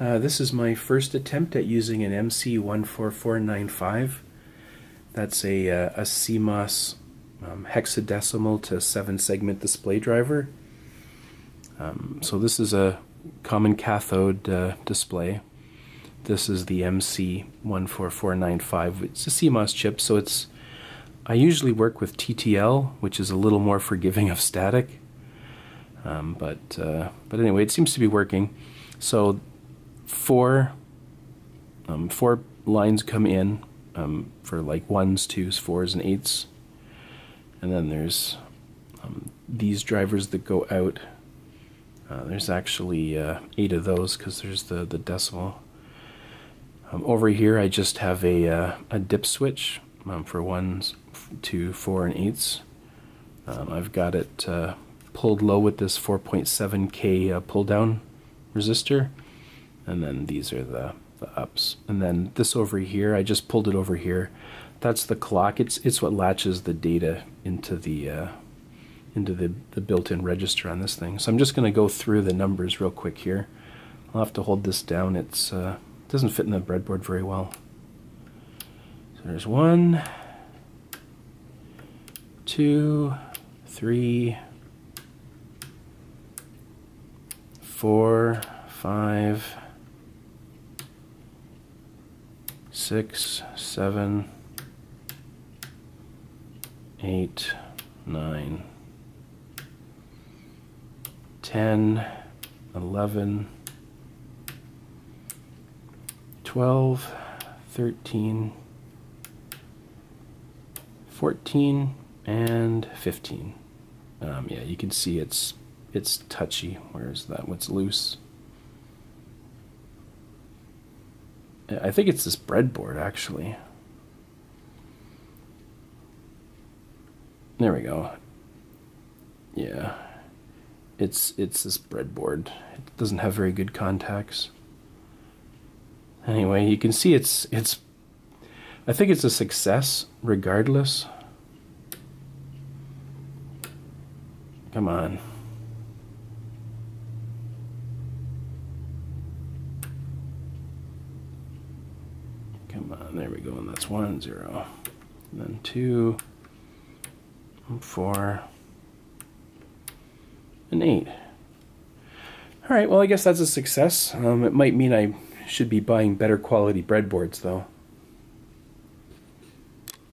Uh, this is my first attempt at using an MC14495. That's a, uh, a CMOS um, hexadecimal to 7 segment display driver. Um, so this is a common cathode uh, display. This is the MC14495. It's a CMOS chip, so it's I usually work with TTL, which is a little more forgiving of static. Um, but uh, but anyway, it seems to be working. So four um, four lines come in um, for like ones, twos, fours, and eights, and then there's um, these drivers that go out. Uh, there's actually uh, eight of those because there's the the decimal. Um, over here, I just have a uh, a dip switch um, for ones, two, four, and eights. I've got it uh, pulled low with this 4.7k uh, pull down resistor and then these are the, the ups. And then this over here I just pulled it over here. That's the clock. It's it's what latches the data into the uh, into the, the built-in register on this thing. So I'm just going to go through the numbers real quick here. I'll have to hold this down. It's uh, doesn't fit in the breadboard very well. So there's one two three four, five, six, seven, eight, nine, ten, eleven, twelve, thirteen, fourteen, and 15. Um, yeah, you can see it's it's touchy. Where's that? What's loose? I think it's this breadboard actually. There we go. Yeah. It's it's this breadboard. It doesn't have very good contacts. Anyway, you can see it's it's I think it's a success regardless. Come on. Come on, there we go, and that's one, zero. And then two, four, and eight. All right, well, I guess that's a success. Um, it might mean I should be buying better quality breadboards, though.